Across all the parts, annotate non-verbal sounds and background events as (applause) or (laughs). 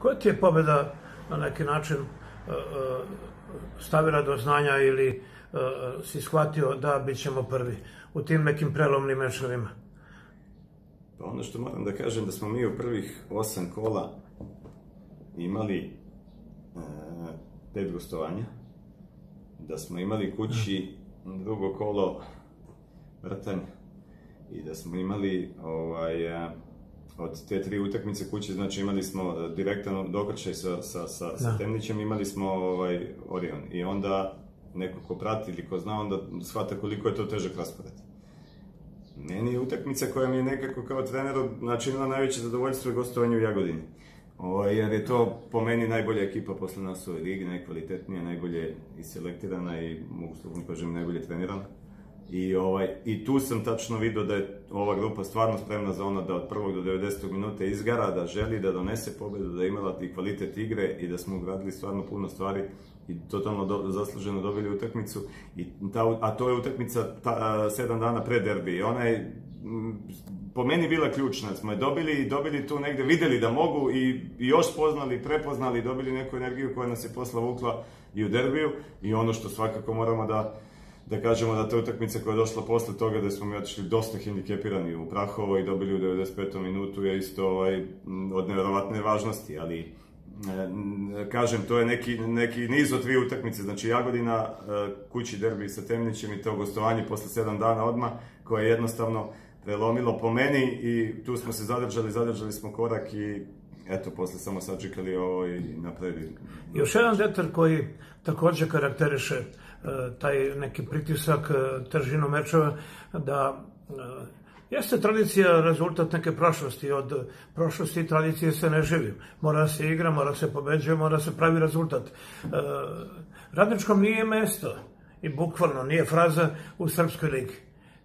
Koja ti je pobjeda na neki način e, e, stavila do znanja ili e, si shvatio da bit ćemo prvi u tim nekim prelomnim mečevima? Pa ono što moram da kažem da smo mi u prvih osam kola imali pet gostovanja, da smo imali kući drugo kolo vrtanj i da smo imali ovaj, od te tri utakmice kuće, znači imali smo e, direktan dokršaj sa, sa, sa, sa Temnićem, imali smo ovaj, Orion. I onda neko ko prati ili ko zna, onda shvata koliko je to težak raspored. Meni je utakmica koja mi je nekako kao treneru načinila najveće zadovoljstvo je gostovanje u Jagodini. Ovaj, jer je to po meni najbolja ekipa posle nas u ligi, najkvalitetnija, najbolje iselektirana i mogu slobodno kažem najbolje trenirana. I, ovaj, I tu sam tačno vidio da je ova grupa stvarno spremna za ono da od prvog do 90. minuta izgara, da želi da donese pobedu, da imala ti kvalitet igre i da smo ugradili stvarno puno stvari i totalno do, zasluženo dobili utakmicu. I ta, a to je utakmica ta, a, sedam dana pre derbi. I ona je po meni bila ključna. Smo je dobili i dobili tu negde, videli da mogu i, i još poznali, prepoznali, dobili neku energiju koja nas je posla vukla i u derbiju. I ono što svakako moramo da da kažemo da ta utakmica koja je došla posle toga da smo mi otišli dosta hendikepirani u Prahovo i dobili u 95. minutu je isto ovaj, od nevjerovatne važnosti, ali e, kažem, to je neki, neki niz od dvije utakmice, znači Jagodina, e, kući derbi sa Temnićem i to gostovanje posle sedam dana odma, koje je jednostavno prelomilo po meni i tu smo se zadržali, zadržali smo korak i eto, posle samo sačekali ovo i napravili. Još jedan detar koji takođe karakteriše taj neki pritisak, e, tržinu mečeva, da e, Jeste tradicija rezultat neke prošlosti, od prošlosti i tradicije se ne živi. Mora se igra, mora se pobeđuje, mora se pravi rezultat. Radničkom nije mesto i bukvalno nije fraza u Srpskoj ligi.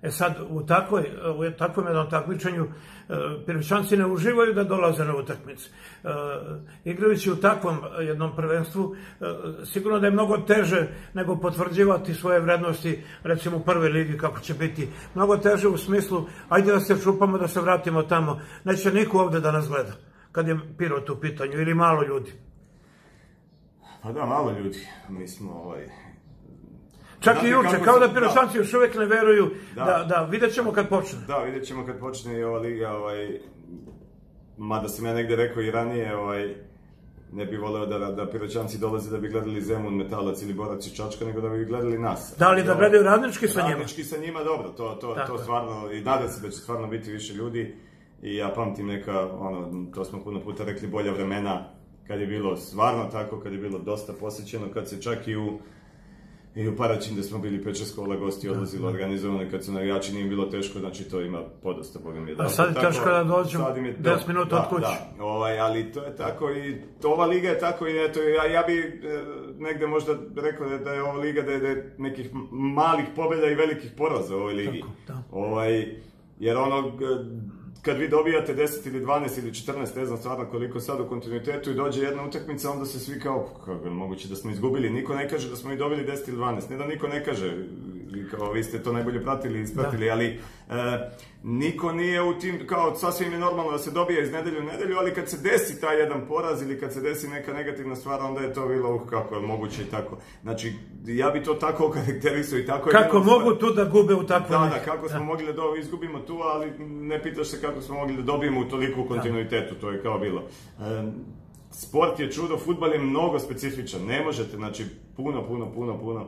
E sad, u, takvoj, u takvom jednom takmičenju e, Piroćanci ne uživaju da dolaze na utakmice. E, igrajući u takvom jednom prvenstvu, e, sigurno da je mnogo teže nego potvrđivati svoje vrednosti, recimo u prve ligi kako će biti. Mnogo teže u smislu, ajde da se čupamo, da se vratimo tamo. Neće niko ovde da nas gleda, kad je Pirot u pitanju, ili malo ljudi. Pa da, malo ljudi. Mi smo ovaj, Čak i juče, kao da Piroćanci još uvek ne veruju da, da, da vidjet ćemo kad počne. Da, vidjet ćemo kad počne i ova liga, ovaj, mada sam ja negde rekao i ranije, ovaj, ne bih voleo da, da Piroćanci dolaze da bi gledali Zemun, Metalac ili Borac i Čačka, nego da bi gledali nas. Da li da gledaju radnički sa njima? Radnički sa njima, dobro, to, to, Tako. to stvarno, i nadam se da će stvarno biti više ljudi. I ja pamtim neka, ono, to smo puno puta rekli, bolja vremena, kad je bilo stvarno tako, kad je bilo dosta posjećeno, kad se čak i u I u Paraćin da smo bili 5-6 kola gosti odlazilo da, da. organizovano kad su navijači nije bilo teško, znači to ima podosta, boga mi je. A sad je teško kada dođem 10 minuta da, od kuće. Da, ovaj, ali to je tako i to, ova liga je tako i eto, ja, ja bi e, negde možda rekao da, da je ova liga da je, da je nekih malih pobjeda i velikih poraza u ovoj ligi. Tako, da. Ovaj, jer ono, kad vi dobijate 10 ili 12 ili 14, ne znam stvarno koliko sad u kontinuitetu i dođe jedna utakmica, onda se svi kao, kako je moguće da smo izgubili, niko ne kaže da smo i dobili 10 ili 12, ne da niko ne kaže, kao vi ste to najbolje pratili i ispratili, da. ali e, niko nije u tim, kao sasvim je normalno da se dobija iz nedelju u nedelju, ali kad se desi taj jedan poraz ili kad se desi neka negativna stvar, onda je to bilo, uh, kako je moguće i tako. Znači, ja bi to tako (laughs) karakterisao i tako Kako mogu tu da gube u takvom... Da, da, kako smo da. mogli da izgubimo tu, ali ne pitaš se kako smo mogli da dobijemo u toliko da. kontinuitetu, to je kao bilo. E, sport je čudo, futbal je mnogo specifičan, ne možete, znači, puno, puno, puno, puno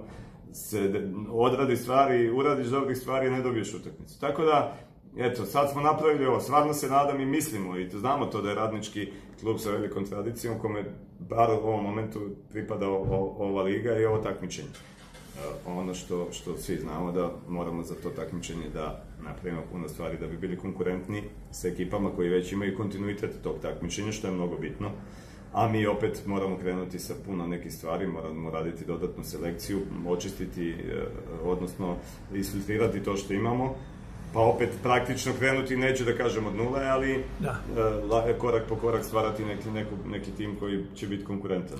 se odradi stvari, uradiš dobrih stvari i ne dobiješ utakmicu. Tako da, eto, sad smo napravili ovo, stvarno se nadam i mislimo i znamo to da je radnički klub sa velikom tradicijom kome bar u ovom momentu pripada o, ova liga i ovo takmičenje. Uh, ono što, što svi znamo da moramo za to takmičenje da napravimo puno stvari da bi bili konkurentni sa ekipama koji već imaju kontinuitet tog takmičenja, što je mnogo bitno a mi opet moramo krenuti sa puno nekih stvari, moramo raditi dodatnu selekciju, očistiti, e, odnosno isfiltrirati to što imamo, pa opet praktično krenuti, neću da kažem od nule, ali da. E, korak po korak stvarati neki, neki, neki tim koji će biti konkurentan.